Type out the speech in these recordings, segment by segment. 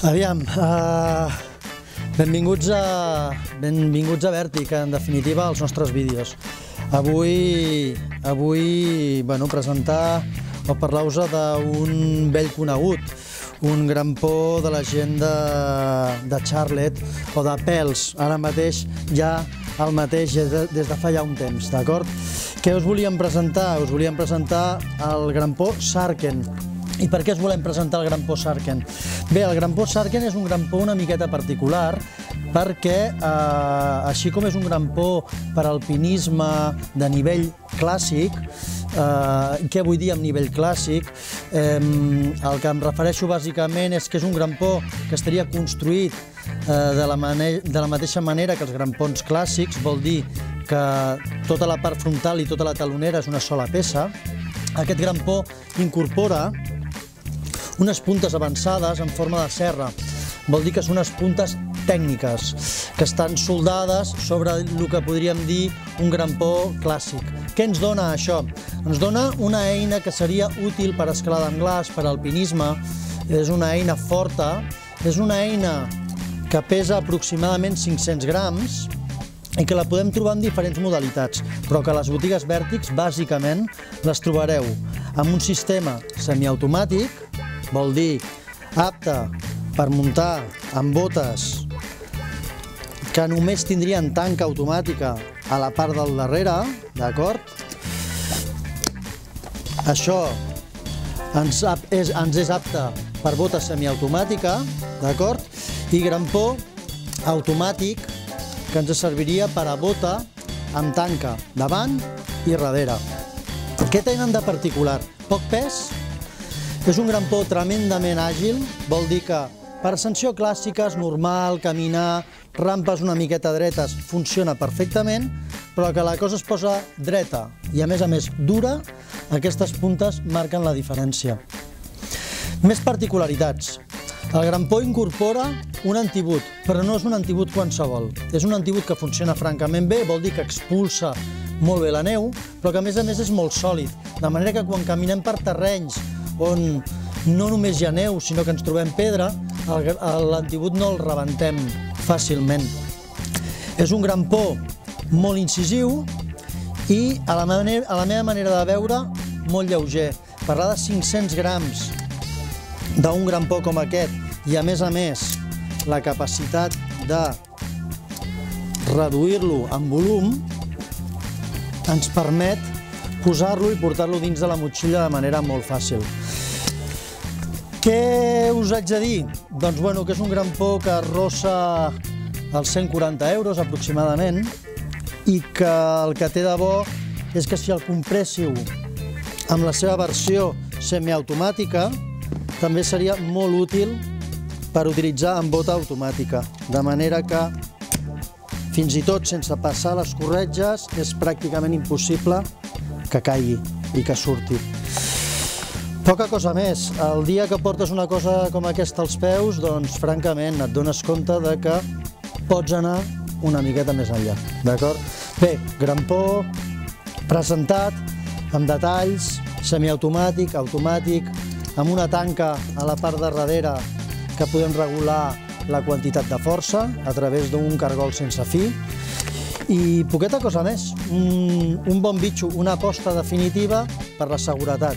Aviam, uh, benvinguts a, benvinguts a Vèrtic, en definitiva, als nostres vídeos. Avui, avui bueno, presentar o parlar-vos d'un vell conegut, un gran por de la gent de, de Charlotte o de Pels, ara mateix ja el mateix des de fa ja un temps, d'acord? Què us volíem presentar? Us volíem presentar el gran por Sarken, i per què es volem presentar el Gran Por Sarken? Bé, el Gran Por Sarken és un gran por una miqueta particular perquè, eh, així com és un gran por per alpinisme de nivell clàssic, eh, què vull dir amb nivell clàssic? Eh, el que em refereixo bàsicament és que és un gran por que estaria construït eh, de, la de la mateixa manera que els grampons clàssics, vol dir que tota la part frontal i tota la talonera és una sola peça. Aquest gran por incorpora unes puntes avançades en forma de serra. Vol dir que són unes puntes tècniques, que estan soldades sobre el que podríem dir un grampó clàssic. Què ens dona això? Ens dona una eina que seria útil per escalar en per alpinisme, és una eina forta, és una eina que pesa aproximadament 500 grams, i que la podem trobar en diferents modalitats, però que a les botigues Vèrtix, bàsicament, les trobareu amb un sistema semiautomàtic, vol dir apte per muntar amb botes que només tindrien tanca automàtica a la part del darrere, d'acord? Això ens és, ens és apte per bota semiautomàtica, d'acord? I grampó automàtic que ens serviria per a bota amb tanca davant i darrere. Què tenen de particular? Poc pes, és un gran tremendament àgil, vol dir que per ascensió clàssica és normal, caminar, rampes una miqueta dretes, funciona perfectament, però que la cosa es posa dreta i a més a més dura, aquestes puntes marquen la diferència. Més particularitats. El Gran Por incorpora un antibut, però no és un antibut qualsevol. És un antibut que funciona francament bé, vol dir que expulsa molt bé la neu, però que a més a més és molt sòlid, de manera que quan caminem per terrenys on no només hi ha neu, sinó que ens trobem pedra, l'antibut no el rebentem fàcilment. És un gran por molt incisiu i a la, manera, a la meva manera de veure molt lleuger. Parlar de 500 grams d'un gran por com aquest i a més a més la capacitat de reduir-lo en volum ens permet posar-lo i portar-lo dins de la motxilla de manera molt fàcil. Què us haig de dir? Doncs bueno, que és un gran por que arrossa els 140 euros aproximadament i que el que té de bo és que si el compréssiu amb la seva versió semiautomàtica també seria molt útil per utilitzar en bota automàtica, de manera que fins i tot sense passar les corretges és pràcticament impossible que caigui i que surti. Poca cosa més. El dia que portes una cosa com aquesta als peus, doncs, francament, et dones compte de que pots anar una miqueta més enllà, d'acord? Bé, grampó, presentat, amb detalls, semiautomàtic, automàtic, amb una tanca a la part de darrere que podem regular la quantitat de força a través d'un cargol sense fi, i poqueta cosa més, un, un bon bitxo, una aposta definitiva per la seguretat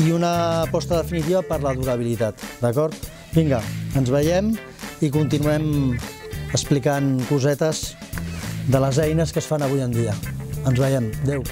i una aposta definitiva per la durabilitat, d'acord? Vinga, ens veiem i continuem explicant cosetes de les eines que es fan avui en dia. Ens veiem. Adéu.